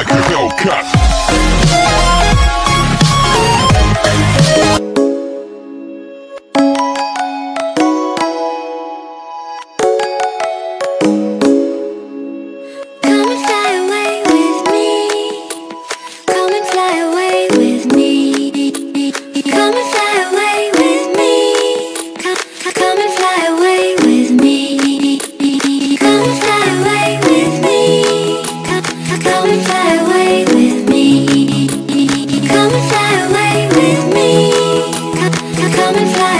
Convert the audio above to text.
like a Hellcat. me fly.